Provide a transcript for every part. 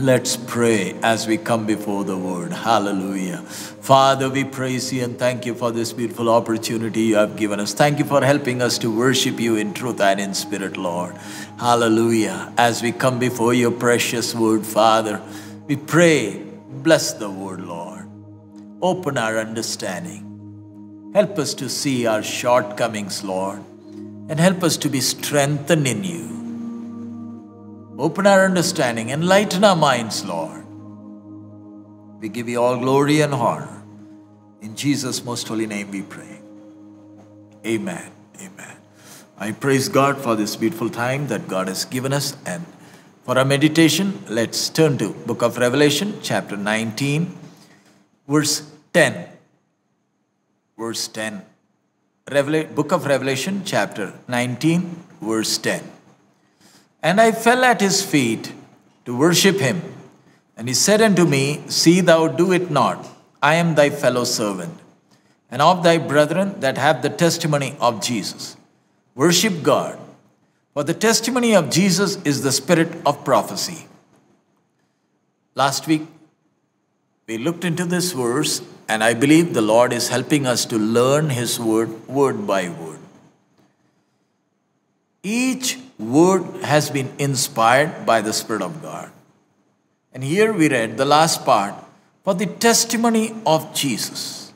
Let's pray as we come before the word. Hallelujah. Father, we praise you and thank you for this beautiful opportunity you have given us. Thank you for helping us to worship you in truth and in spirit, Lord. Hallelujah. As we come before your precious word, Father, we pray, bless the word, Lord. Open our understanding. Help us to see our shortcomings, Lord, and help us to be strengthened in you. Open our understanding, enlighten our minds, Lord. We give you all glory and honor. In Jesus' most holy name we pray. Amen. Amen. I praise God for this beautiful time that God has given us. And for our meditation, let's turn to Book of Revelation, chapter 19, verse 10. Verse 10. Revela- Book of Revelation, chapter 19, verse 10. And I fell at his feet to worship him. And he said unto me, See thou do it not. I am thy fellow servant, and of thy brethren that have the testimony of Jesus. Worship God. For the testimony of Jesus is the spirit of prophecy. Last week, we looked into this verse, and I believe the Lord is helping us to learn His word, word by word. Each word has been inspired by the Spirit of God. And here we read the last part for the testimony of Jesus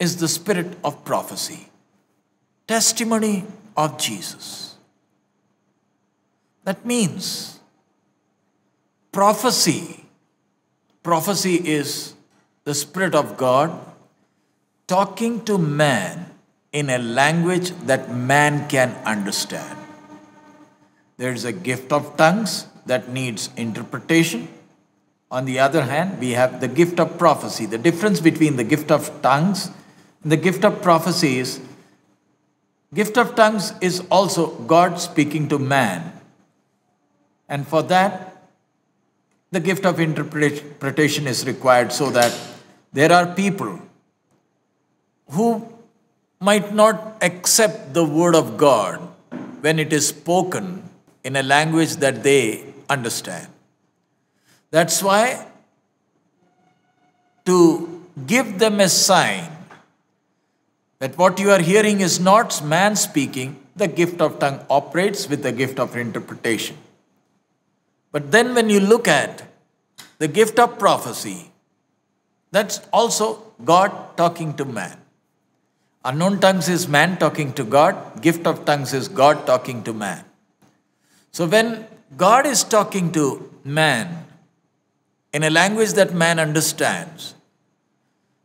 is the spirit of prophecy. Testimony of Jesus. That means prophecy. Prophecy is the Spirit of God talking to man in a language that man can understand. There's a gift of tongues that needs interpretation. On the other hand, we have the gift of prophecy. The difference between the gift of tongues and the gift of prophecy is gift of tongues is also God speaking to man. And for that, the gift of interpretation is required so that there are people who might not accept the word of God when it is spoken in a language that they understand. That's why to give them a sign that what you are hearing is not man speaking, the gift of tongue operates with the gift of interpretation. But then when you look at the gift of prophecy, that's also God talking to man. Unknown tongues is man talking to God, gift of tongues is God talking to man. So when God is talking to man in a language that man understands,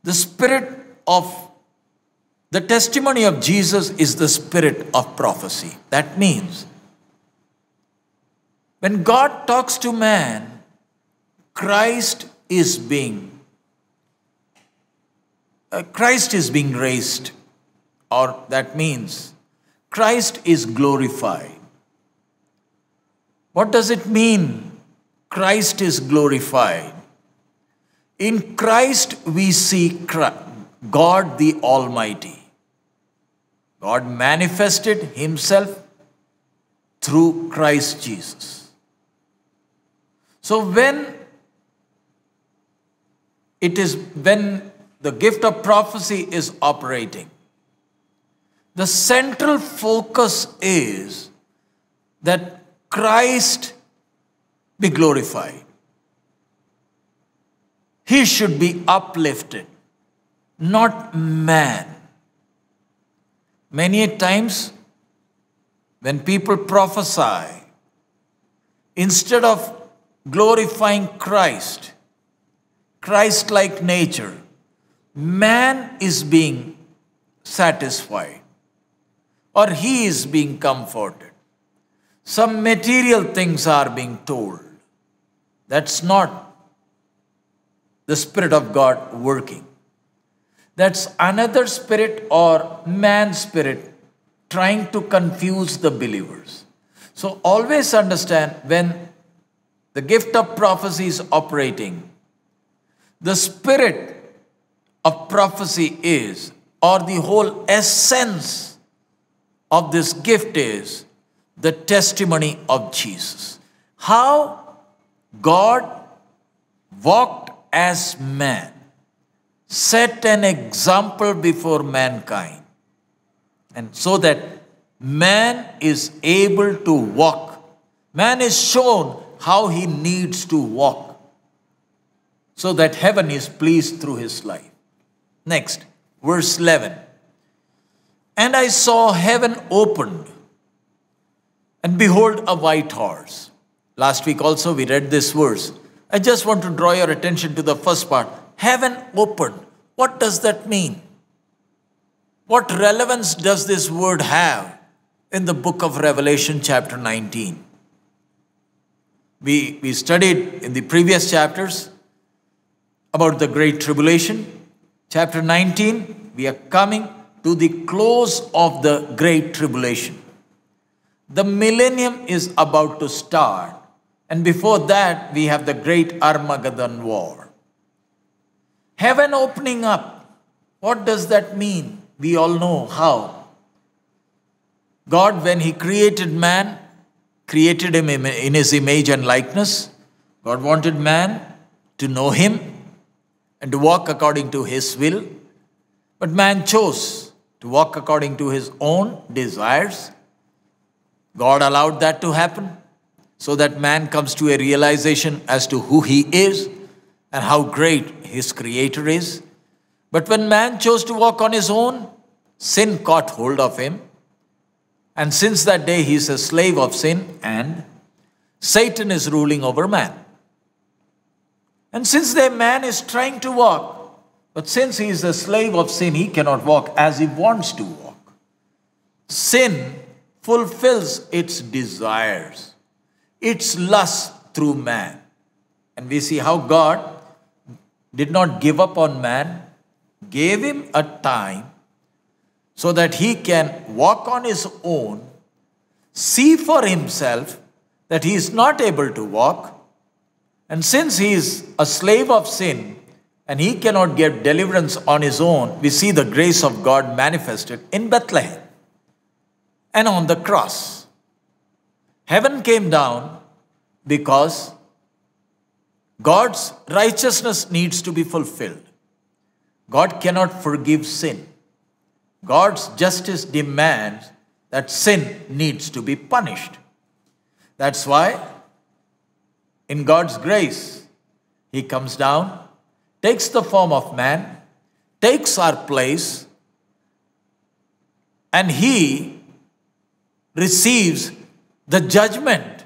the spirit of the testimony of Jesus is the spirit of prophecy. That means when God talks to man, Christ is being uh, Christ is being raised or that means Christ is glorified. What does it mean? Christ is glorified. In Christ, we see God the Almighty. God manifested Himself through Christ Jesus. So, when it is when the gift of prophecy is operating, the central focus is that Christ be glorified. He should be uplifted, not man. Many times, when people prophesy, instead of glorifying Christ, Christ like nature, man is being satisfied or he is being comforted. Some material things are being told. That's not the Spirit of God working. That's another spirit or man's spirit trying to confuse the believers. So always understand when the gift of prophecy is operating, the spirit of prophecy is, or the whole essence of this gift is, the testimony of Jesus. How God walked as man, set an example before mankind, and so that man is able to walk. Man is shown how he needs to walk so that heaven is pleased through his life. Next, verse 11. And I saw heaven opened, and behold, a white horse. Last week also we read this verse. I just want to draw your attention to the first part. Heaven opened. What does that mean? What relevance does this word have in the book of Revelation, chapter 19? We, we studied in the previous chapters about the Great Tribulation. Chapter 19, we are coming to the close of the Great Tribulation. The millennium is about to start, and before that, we have the Great Armageddon War. Heaven opening up, what does that mean? We all know how. God, when He created man, created him in His image and likeness. God wanted man to know Him and to walk according to His will. But man chose to walk according to his own desires. God allowed that to happen so that man comes to a realization as to who he is and how great his creator is. But when man chose to walk on his own, sin caught hold of him. And since that day, he is a slave of sin and Satan is ruling over man. And since then, man is trying to walk but since he is a slave of sin, he cannot walk as he wants to walk. Sin fulfills its desires, its lust through man. And we see how God did not give up on man, gave him a time so that he can walk on his own, see for himself that he is not able to walk. And since he is a slave of sin, and he cannot get deliverance on his own, we see the grace of God manifested in Bethlehem and on the cross. Heaven came down because God's righteousness needs to be fulfilled. God cannot forgive sin. God's justice demands that sin needs to be punished. That's why, in God's grace, He comes down takes the form of man, takes our place, and he receives the judgment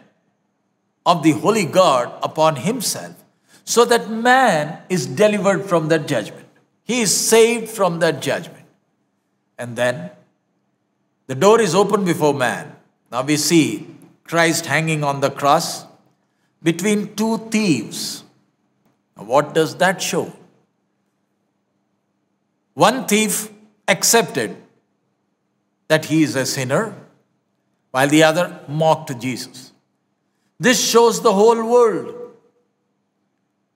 of the Holy God upon himself, so that man is delivered from that judgment. He is saved from that judgment. And then the door is open before man. Now we see Christ hanging on the cross between two thieves what does that show? One thief accepted that he is a sinner, while the other mocked Jesus. This shows the whole world.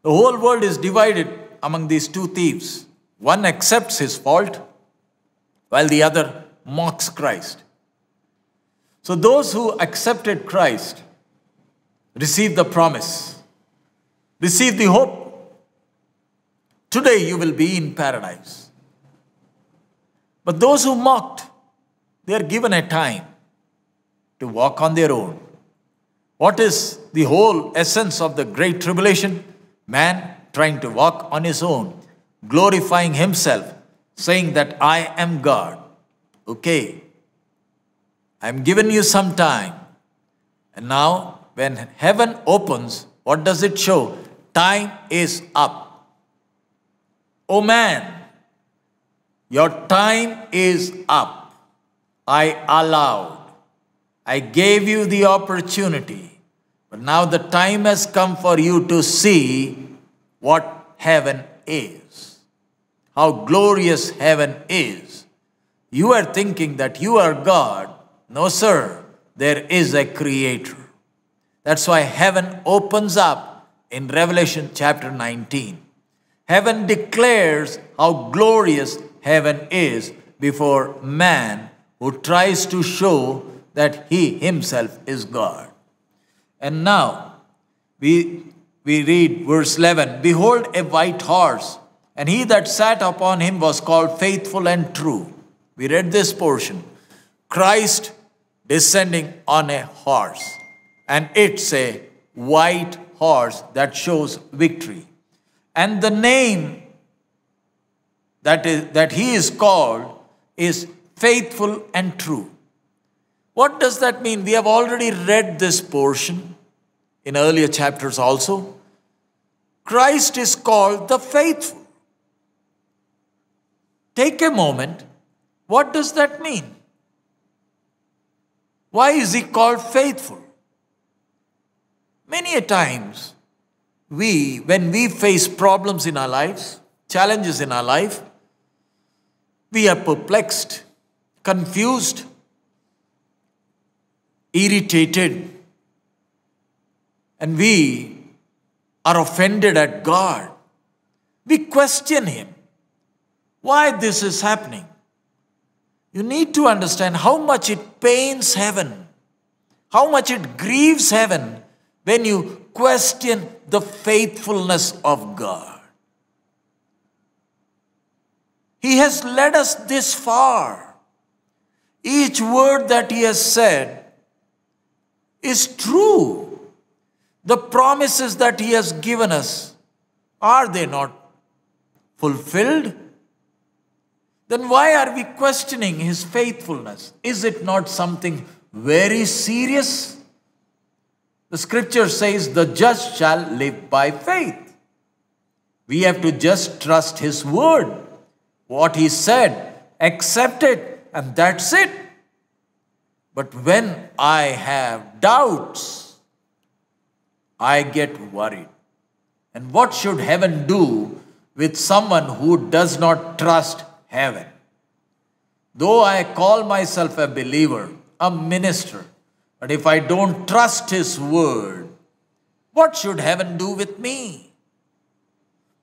The whole world is divided among these two thieves. One accepts his fault, while the other mocks Christ. So, those who accepted Christ received the promise, received the hope Today you will be in paradise. But those who mocked, they are given a time to walk on their own. What is the whole essence of the great tribulation? Man trying to walk on his own, glorifying himself, saying that I am God. Okay, I'm giving you some time. And now, when heaven opens, what does it show? Time is up. Oh man, your time is up. I allowed. I gave you the opportunity. But now the time has come for you to see what heaven is. How glorious heaven is. You are thinking that you are God. No, sir. There is a creator. That's why heaven opens up in Revelation chapter 19. Heaven declares how glorious heaven is before man who tries to show that he himself is God. And now we we read verse 11 Behold, a white horse, and he that sat upon him was called faithful and true. We read this portion Christ descending on a horse, and it's a white horse that shows victory. And the name that, is, that he is called is faithful and true. What does that mean? We have already read this portion in earlier chapters also. Christ is called the faithful. Take a moment. What does that mean? Why is he called faithful? Many a times, we, when we face problems in our lives, challenges in our life, we are perplexed, confused, irritated, and we are offended at God. We question Him. Why this is happening? You need to understand how much it pains heaven, how much it grieves heaven when you question the faithfulness of God. He has led us this far. Each word that He has said is true. The promises that He has given us, are they not fulfilled? Then why are we questioning His faithfulness? Is it not something very serious? The scripture says, The just shall live by faith. We have to just trust His word. What He said, accept it, and that's it. But when I have doubts, I get worried. And what should heaven do with someone who does not trust heaven? Though I call myself a believer, a minister, but if I don't trust His word, what should heaven do with me?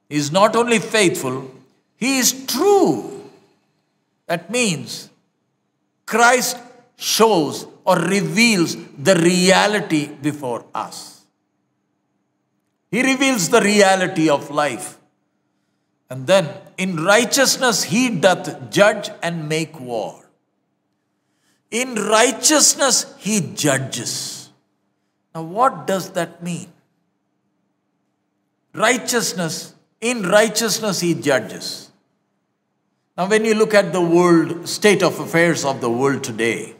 He is not only faithful, He is true. That means Christ shows or reveals the reality before us. He reveals the reality of life. And then in righteousness he doth judge and make war. In righteousness, he judges. Now, what does that mean? Righteousness, in righteousness, he judges. Now, when you look at the world, state of affairs of the world today,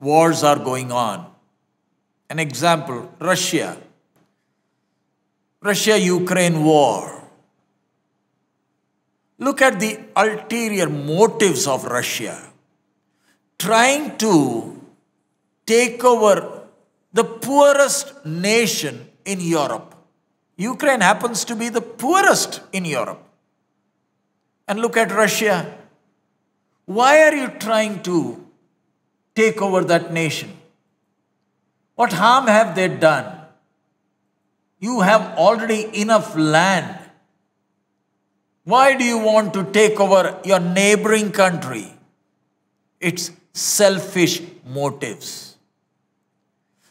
wars are going on. An example Russia. Russia Ukraine war. Look at the ulterior motives of Russia trying to take over the poorest nation in Europe. Ukraine happens to be the poorest in Europe. And look at Russia. Why are you trying to take over that nation? What harm have they done? You have already enough land. Why do you want to take over your neighboring country? It's selfish motives.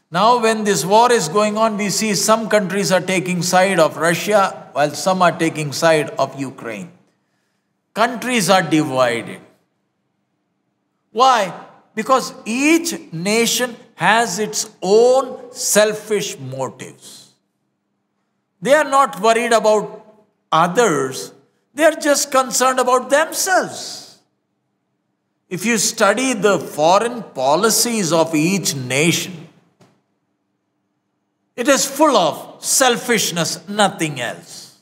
Now, when this war is going on, we see some countries are taking side of Russia while some are taking side of Ukraine. Countries are divided. Why? Because each nation has its own selfish motives. They are not worried about others, they are just concerned about themselves. If you study the foreign policies of each nation, it is full of selfishness, nothing else.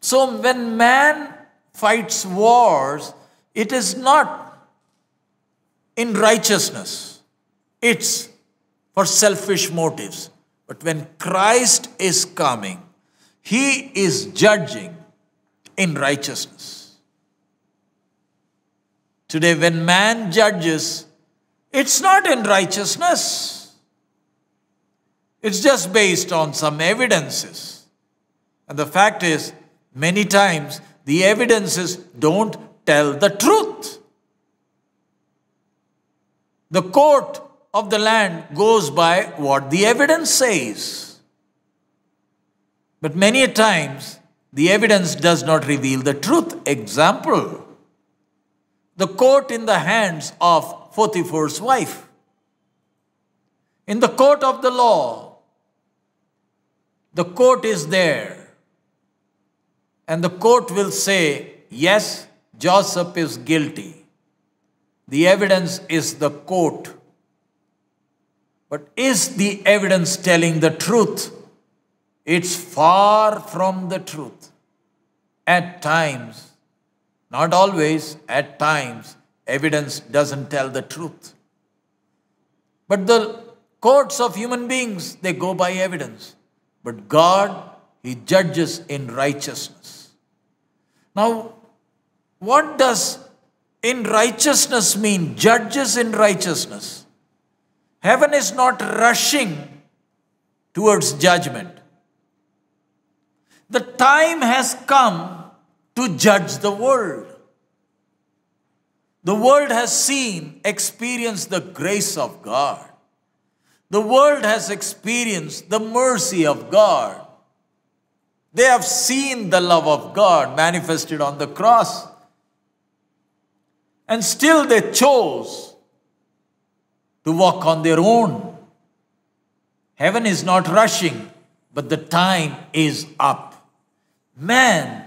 So when man fights wars, it is not in righteousness, it's for selfish motives. But when Christ is coming, he is judging in righteousness. Today, when man judges, it's not in righteousness. It's just based on some evidences. And the fact is, many times the evidences don't tell the truth. The court of the land goes by what the evidence says. But many times, the evidence does not reveal the truth. Example the coat in the hands of Potiphar's wife. In the court of the law, the court is there, and the court will say, Yes, Joseph is guilty. The evidence is the court. But is the evidence telling the truth? It's far from the truth. At times, not always, at times, evidence doesn't tell the truth. But the courts of human beings, they go by evidence. But God, He judges in righteousness. Now, what does in righteousness mean? Judges in righteousness. Heaven is not rushing towards judgment. The time has come to judge the world. The world has seen, experienced the grace of God. The world has experienced the mercy of God. They have seen the love of God manifested on the cross. And still they chose to walk on their own. Heaven is not rushing, but the time is up. Man,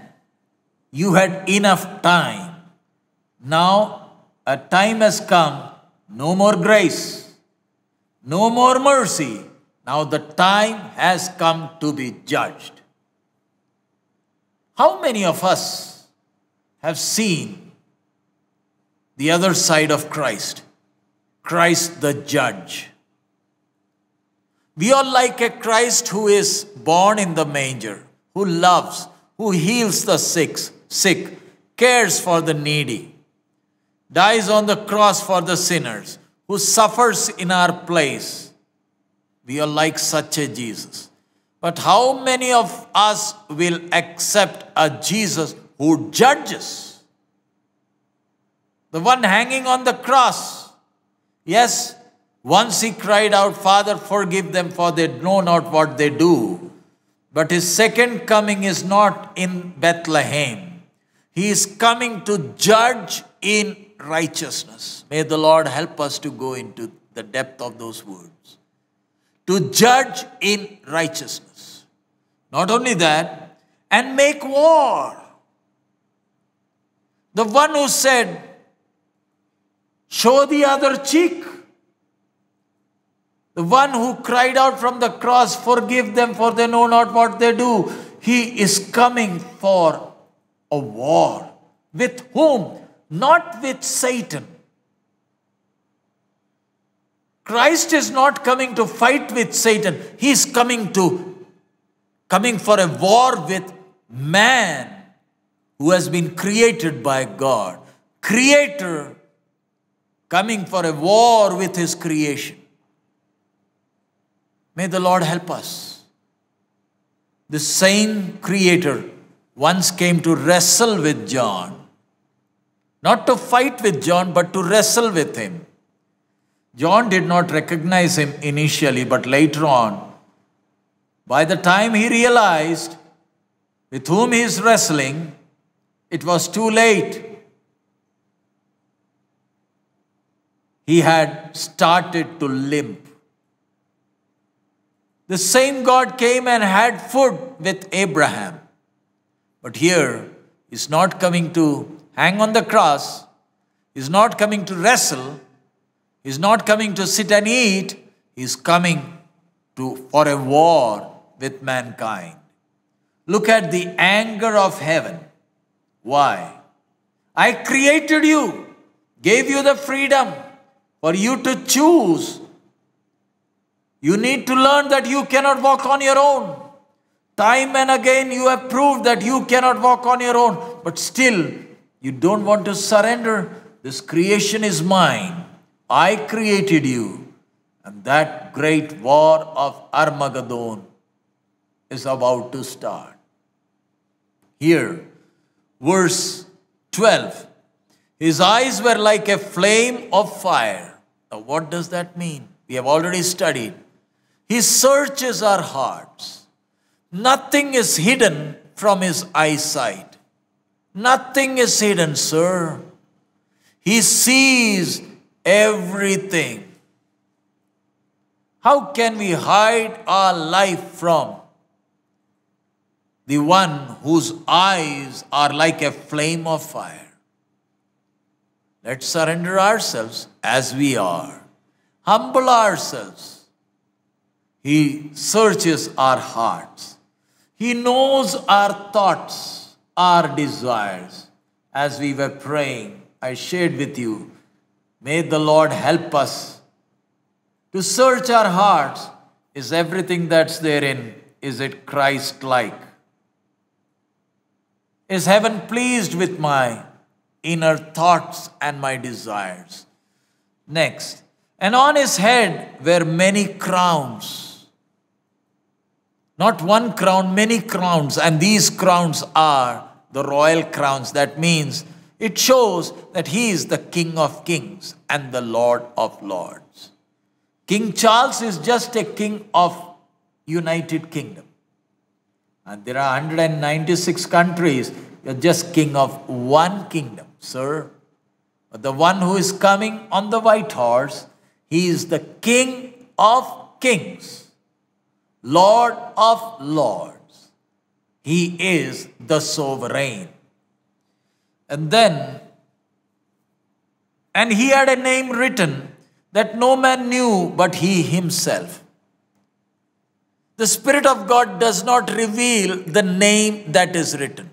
you had enough time. Now a time has come, no more grace, no more mercy. Now the time has come to be judged. How many of us have seen the other side of Christ? Christ the judge. We are like a Christ who is born in the manger, who loves, who heals the sick, sick, cares for the needy, dies on the cross for the sinners, who suffers in our place. We are like such a Jesus. But how many of us will accept a Jesus who judges? The one hanging on the cross. Yes, once he cried out, Father, forgive them, for they know not what they do. But his second coming is not in Bethlehem. He is coming to judge in righteousness. May the Lord help us to go into the depth of those words. To judge in righteousness. Not only that, and make war. The one who said, Show the other cheek. The one who cried out from the cross, Forgive them, for they know not what they do. He is coming for a war. With whom? Not with Satan. Christ is not coming to fight with Satan. He is coming to coming for a war with man who has been created by God. Creator coming for a war with his creation. May the Lord help us. The same Creator once came to wrestle with John. Not to fight with John, but to wrestle with him. John did not recognize him initially, but later on, by the time he realized with whom he is wrestling, it was too late. He had started to limp. The same God came and had food with Abraham. But here, he's not coming to hang on the cross, he's not coming to wrestle, he's not coming to sit and eat, he's coming to, for a war with mankind. Look at the anger of heaven. Why? I created you, gave you the freedom for you to choose you need to learn that you cannot walk on your own. Time and again, you have proved that you cannot walk on your own, but still, you don't want to surrender. This creation is mine. I created you. And that great war of Armageddon is about to start. Here, verse 12 His eyes were like a flame of fire. Now, what does that mean? We have already studied. He searches our hearts. Nothing is hidden from his eyesight. Nothing is hidden, sir. He sees everything. How can we hide our life from the one whose eyes are like a flame of fire? Let's surrender ourselves as we are, humble ourselves. He searches our hearts. He knows our thoughts, our desires. As we were praying, I shared with you, may the Lord help us to search our hearts. Is everything that's therein, is it Christ like? Is heaven pleased with my inner thoughts and my desires? Next, and on his head were many crowns. Not one crown, many crowns. And these crowns are the royal crowns. That means it shows that he is the King of kings and the Lord of lords. King Charles is just a king of United Kingdom. And there are 196 countries. You're just king of one kingdom, sir. The one who is coming on the white horse, he is the King of kings, Lord of lords. He is the sovereign. And then, and he had a name written that no man knew but he himself. The Spirit of God does not reveal the name that is written.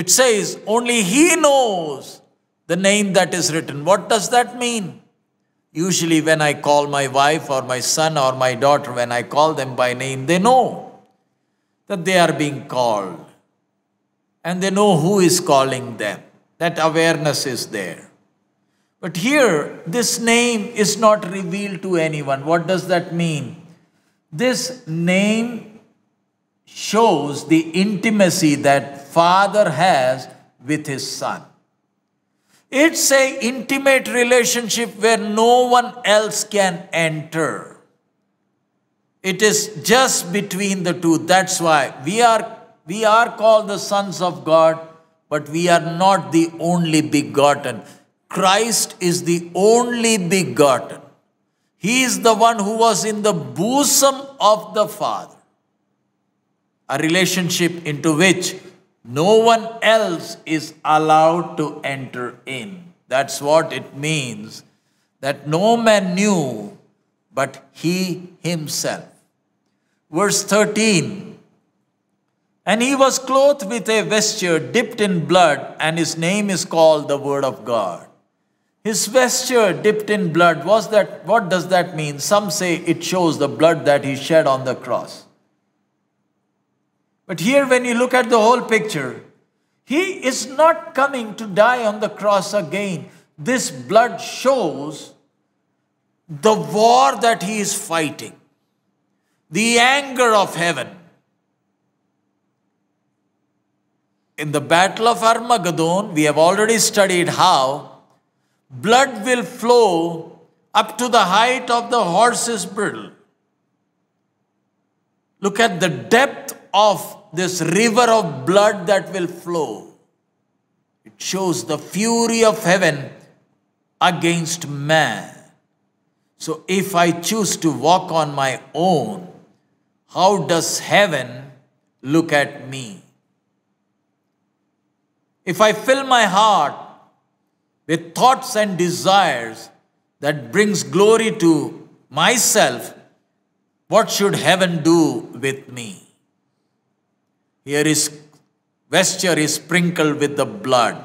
It says only He knows the name that is written. What does that mean? Usually, when I call my wife or my son or my daughter, when I call them by name, they know that they are being called and they know who is calling them. That awareness is there. But here, this name is not revealed to anyone. What does that mean? This name shows the intimacy that Father has with His Son. It's a intimate relationship where no one else can enter. It is just between the two. That's why we are we are called the sons of God, but we are not the only begotten. Christ is the only begotten. He is the one who was in the bosom of the Father. A relationship into which no one else is allowed to enter in. That's what it means that no man knew but he himself. Verse 13 and he was clothed with a vesture dipped in blood, and his name is called the Word of God. His vesture dipped in blood, was that what does that mean? Some say it shows the blood that he shed on the cross. But here, when you look at the whole picture, he is not coming to die on the cross again. This blood shows the war that he is fighting, the anger of heaven in the Battle of Armageddon, we have already studied how blood will flow up to the height of the horse's bridle. Look at the depth of this river of blood that will flow. It shows the fury of heaven against man. So, if I choose to walk on my own, how does heaven look at me? if I fill my heart with thoughts and desires that brings glory to myself, what should heaven do with me? Here is vesture is sprinkled with the blood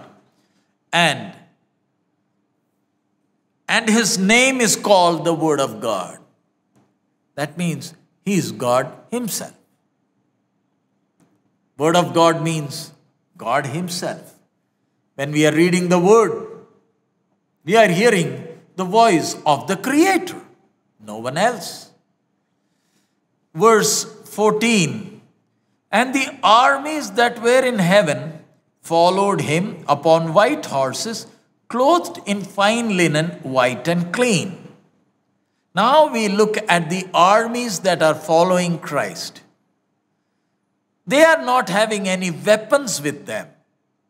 and and his name is called the word of God. That means he is God himself. Word of God means God Himself. When we are reading the Word, we are hearing the voice of the Creator, no one else. Verse 14 And the armies that were in heaven followed him upon white horses, clothed in fine linen, white and clean. Now we look at the armies that are following Christ. they are not having any weapons with them.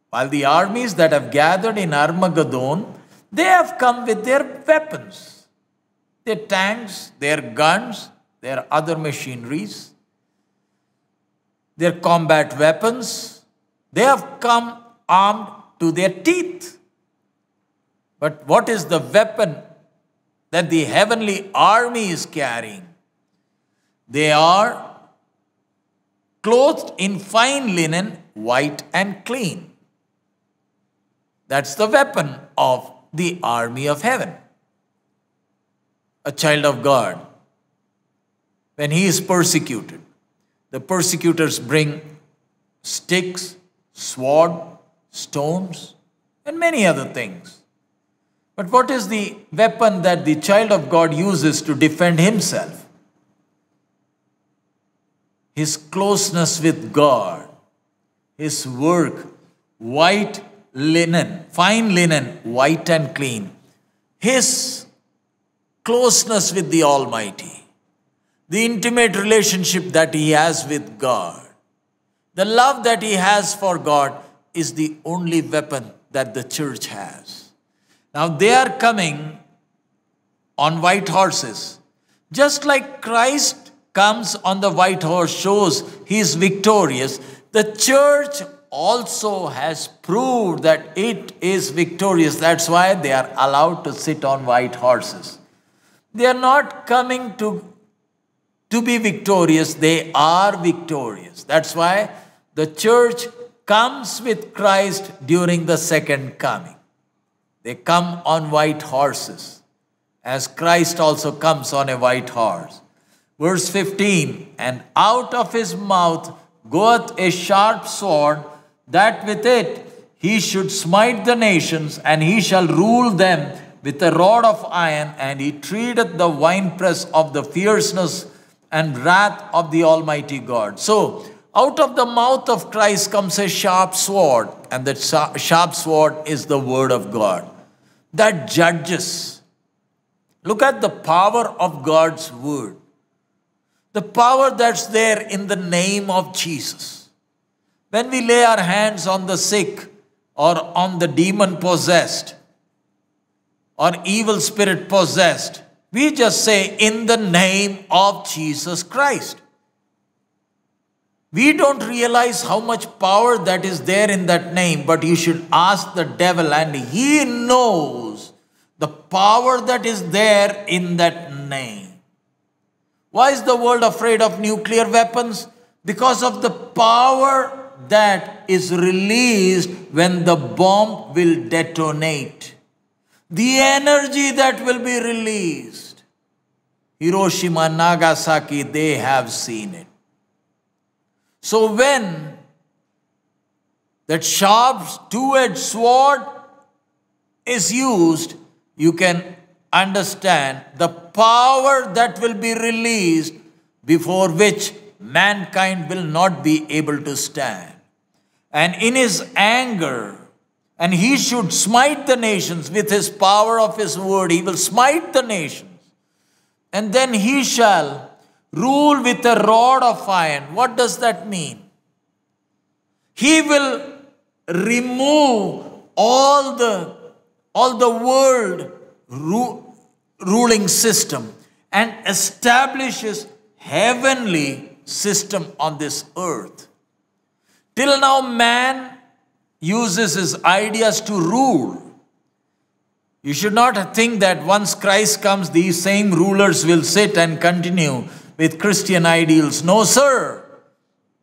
While the armies that have gathered in Armageddon, they have come with their weapons, their tanks, their guns, their other machineries, their combat weapons. They have come armed to their teeth. But what is the weapon that the heavenly army is carrying? They are clothed in fine linen, white and clean. That's the weapon of the army of heaven. A child of God, when he is persecuted, the persecutors bring sticks, sword, stones, and many other things. But what is the weapon that the child of God uses to defend himself? His closeness with God, his work, white linen, fine linen, white and clean, his closeness with the Almighty, the intimate relationship that he has with God, the love that he has for God is the only weapon that the church has. Now they are coming on white horses. Just like Christ comes on the white horse, shows he is victorious, the church also has proved that it is victorious. That's why they are allowed to sit on white horses. They are not coming to, to be victorious, they are victorious. That's why the church comes with Christ during the second coming. They come on white horses, as Christ also comes on a white horse. Verse 15 And out of his mouth goeth a sharp sword, that with it he should smite the nations, and he shall rule them with a rod of iron, and he treateth the winepress of the fierceness and wrath of the Almighty God. So, out of the mouth of Christ comes a sharp sword, and that sharp sword is the word of God that judges. Look at the power of God's word. The power that's there in the name of Jesus. When we lay our hands on the sick or on the demon possessed or evil spirit possessed, we just say, in the name of Jesus Christ. We don't realize how much power that is there in that name, but you should ask the devil, and he knows the power that is there in that name. Why is the world afraid of nuclear weapons? Because of the power that is released when the bomb will detonate. The energy that will be released. Hiroshima, Nagasaki, they have seen it. So when that sharp two-edged sword is used, you can understand the power that will be released before which mankind will not be able to stand. And in his anger, and he should smite the nations with his power of his word, he will smite the nations. And then he shall rule with a rod of iron. What does that mean? He will remove all the, all the world ru- ruling system and establishes heavenly system on this earth. Till now, man uses his ideas to rule. You should not think that once Christ comes, these same rulers will sit and continue with Christian ideals. No, sir.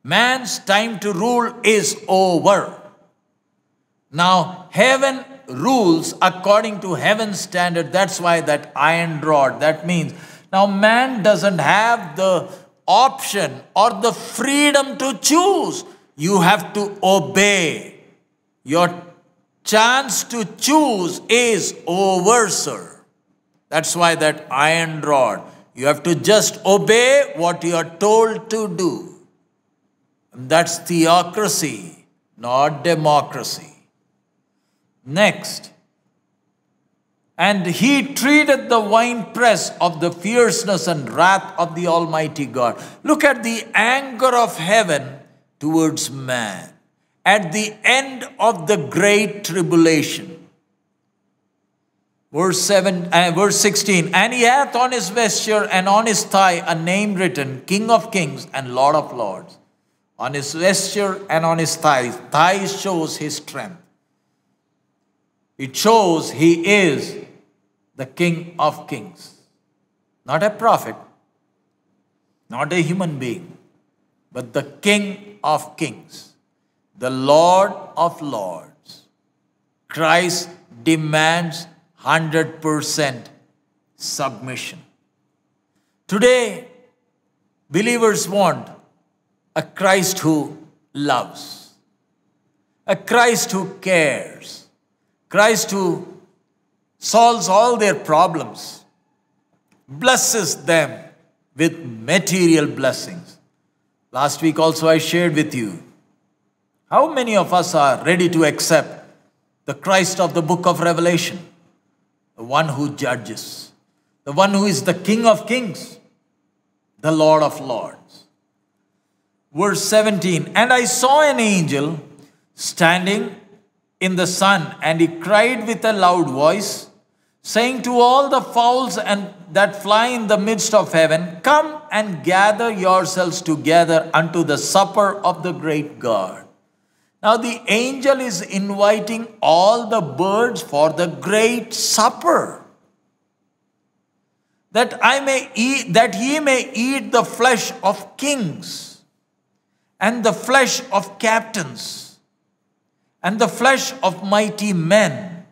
Man's time to rule is over. Now, heaven rules according to heaven's standard. That's why that iron rod, that means now man doesn't have the option or the freedom to choose. You have to obey. Your chance to choose is over, sir. That's why that iron rod. You have to just obey what you are told to do. And that's theocracy, not democracy. Next. And he treated the winepress of the fierceness and wrath of the Almighty God. Look at the anger of heaven towards man at the end of the great tribulation. Verse 7, uh, verse 16, and he hath on his vesture and on his thigh a name written, King of Kings and Lord of Lords. On his vesture and on his thigh, thighs shows his strength. It shows he is the King of Kings, not a prophet, not a human being, but the King of Kings, the Lord of Lords. Christ demands 100% submission. Today, believers want a Christ who loves, a Christ who cares, Christ who solves all their problems, blesses them with material blessings. Last week also I shared with you how many of us are ready to accept the Christ of the book of Revelation, the one who judges, the one who is the King of kings, the Lord of lords. Verse 17 And I saw an angel standing in the sun, and he cried with a loud voice, saying to all the fowls and that fly in the midst of heaven, Come and gather yourselves together unto the supper of the great God. Now the angel is inviting all the birds for the great supper. That I may eat, that he may eat the flesh of kings and the flesh of captains and the flesh of mighty men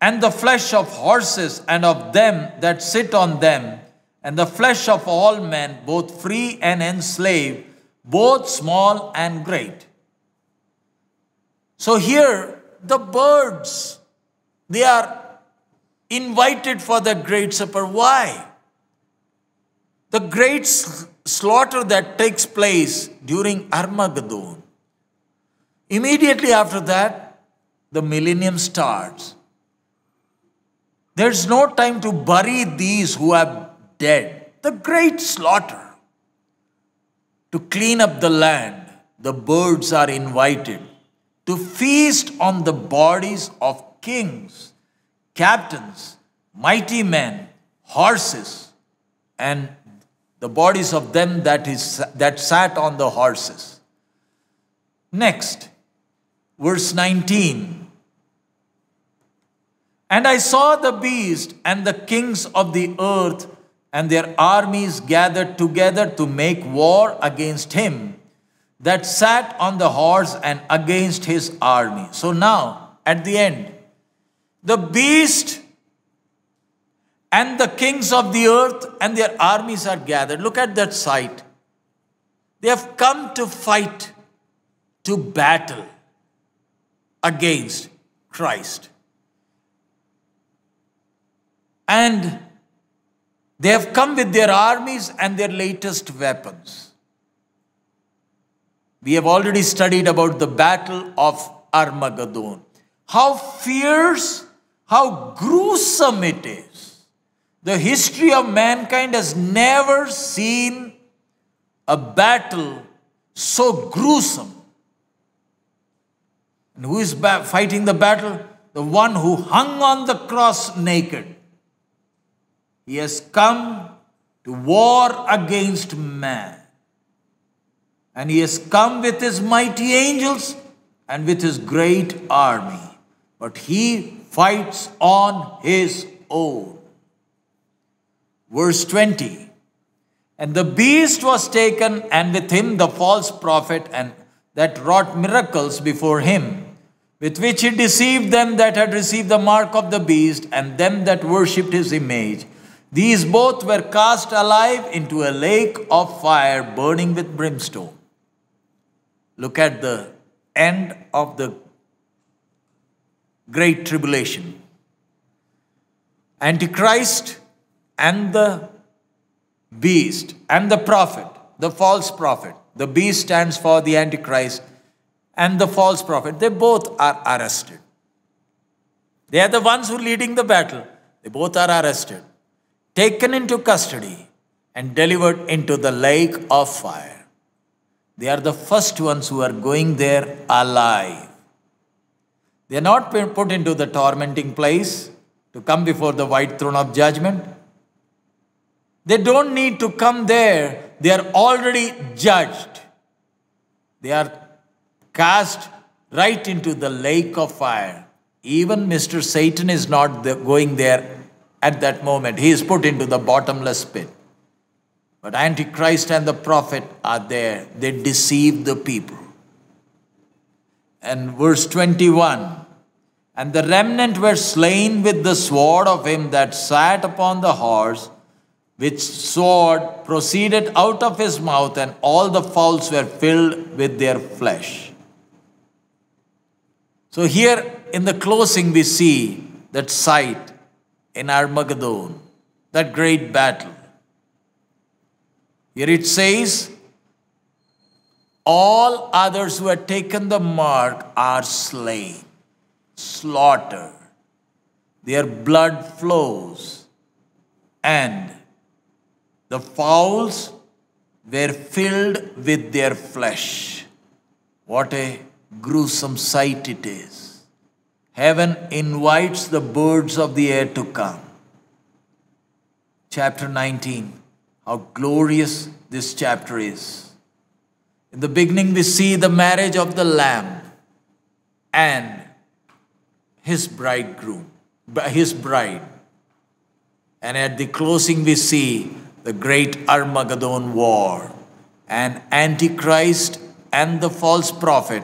and the flesh of horses and of them that sit on them and the flesh of all men, both free and enslaved, both small and great. So here, the birds, they are invited for the great supper. Why? The great slaughter that takes place during Armageddon. Immediately after that, the millennium starts. There's no time to bury these who are dead. The great slaughter. To clean up the land, the birds are invited to feast on the bodies of kings, captains, mighty men, horses, and the bodies of them that, is, that sat on the horses. Next, verse 19. And I saw the beast and the kings of the earth and their armies gathered together to make war against him that sat on the horse and against his army. So now, at the end, the beast and the kings of the earth and their armies are gathered. Look at that sight. They have come to fight, to battle against Christ. And they have come with their armies and their latest weapons. We have already studied about the battle of Armageddon. How fierce, how gruesome it is. The history of mankind has never seen a battle so gruesome. And who is fighting the battle? The one who hung on the cross naked. He has come to war against man. And he has come with his mighty angels and with his great army. But he fights on his own. Verse 20 And the beast was taken, and with him the false prophet, and that wrought miracles before him, with which he deceived them that had received the mark of the beast, and them that worshipped his image. These both were cast alive into a lake of fire burning with brimstone. Look at the end of the Great Tribulation. Antichrist and the beast and the prophet, the false prophet. The beast stands for the Antichrist and the false prophet. They both are arrested. They are the ones who are leading the battle. They both are arrested, taken into custody, and delivered into the lake of fire. They are the first ones who are going there alive. They are not put into the tormenting place to come before the white throne of judgment. They don't need to come there, they are already judged. They are cast right into the lake of fire. Even Mr. Satan is not going there at that moment. He is put into the bottomless pit. But Antichrist and the prophet are there. They deceive the people. And verse 21 And the remnant were slain with the sword of him that sat upon the horse, which sword proceeded out of his mouth, and all the fowls were filled with their flesh. So, here in the closing, we see that sight in Armageddon, that great battle. Here it says, all others who had taken the mark are slain, slaughtered. Their blood flows, and the fowls were filled with their flesh. What a gruesome sight it is. Heaven invites the birds of the air to come. Chapter 19, how glorious this chapter is. In the beginning, we see the marriage of the Lamb and his bridegroom, his bride. And at the closing, we see the great Armageddon war and Antichrist and the false prophet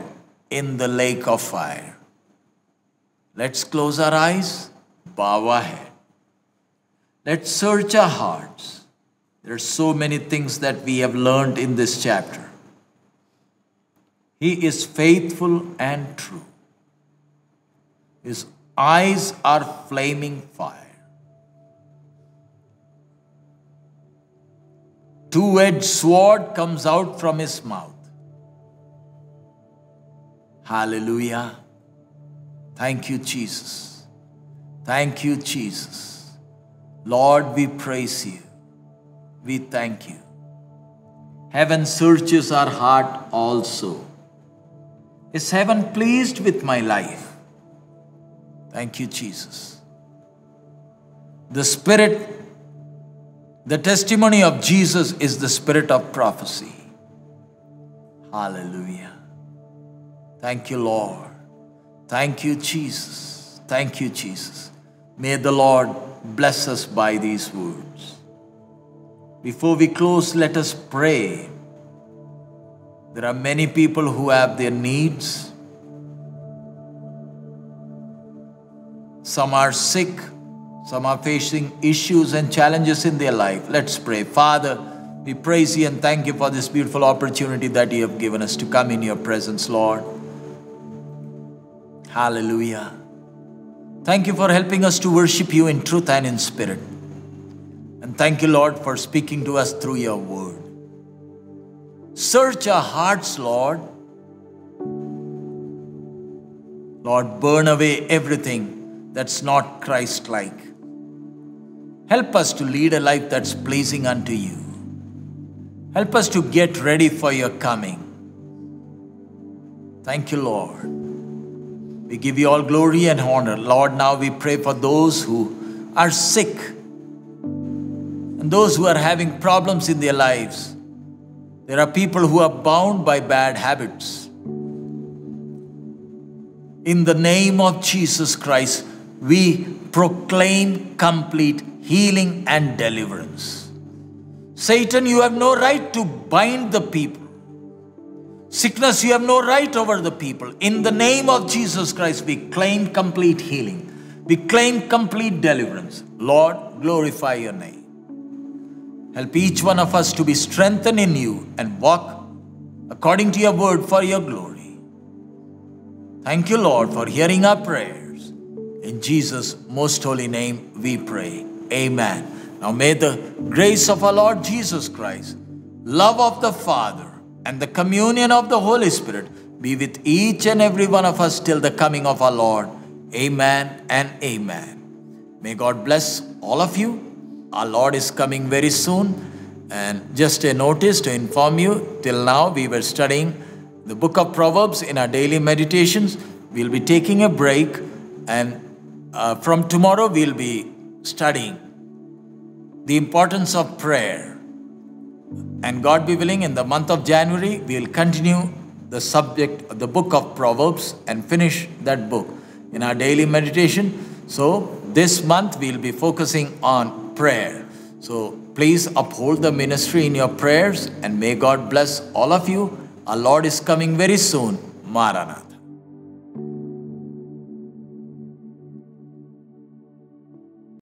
in the lake of fire. Let's close our eyes, bow our head. Let's search our hearts. There are so many things that we have learned in this chapter. He is faithful and true. His eyes are flaming fire. Two-edged sword comes out from his mouth. Hallelujah. Thank you, Jesus. Thank you, Jesus. Lord, we praise you. We thank you. Heaven searches our heart also. Is heaven pleased with my life? Thank you, Jesus. The Spirit, the testimony of Jesus is the spirit of prophecy. Hallelujah. Thank you, Lord. Thank you, Jesus. Thank you, Jesus. May the Lord bless us by these words. Before we close, let us pray. There are many people who have their needs. Some are sick, some are facing issues and challenges in their life. Let's pray. Father, we praise you and thank you for this beautiful opportunity that you have given us to come in your presence, Lord. Hallelujah. Thank you for helping us to worship you in truth and in spirit. And thank you, Lord, for speaking to us through your word. Search our hearts, Lord. Lord, burn away everything that's not Christ like. Help us to lead a life that's pleasing unto you. Help us to get ready for your coming. Thank you, Lord. We give you all glory and honor. Lord, now we pray for those who are sick and those who are having problems in their lives. There are people who are bound by bad habits. In the name of Jesus Christ, we proclaim complete healing and deliverance. Satan, you have no right to bind the people. Sickness, you have no right over the people. In the name of Jesus Christ, we claim complete healing. We claim complete deliverance. Lord, glorify your name. Help each one of us to be strengthened in you and walk according to your word for your glory. Thank you, Lord, for hearing our prayers. In Jesus' most holy name we pray. Amen. Now may the grace of our Lord Jesus Christ, love of the Father, and the communion of the Holy Spirit be with each and every one of us till the coming of our Lord. Amen and amen. May God bless all of you. Our Lord is coming very soon. And just a notice to inform you, till now we were studying the book of Proverbs in our daily meditations. We'll be taking a break, and uh, from tomorrow we'll be studying the importance of prayer. And God be willing, in the month of January, we'll continue the subject, of the book of Proverbs, and finish that book in our daily meditation. So, this month we'll be focusing on prayer. So, please uphold the ministry in your prayers, and may God bless all of you. Our Lord is coming very soon. Maranatha.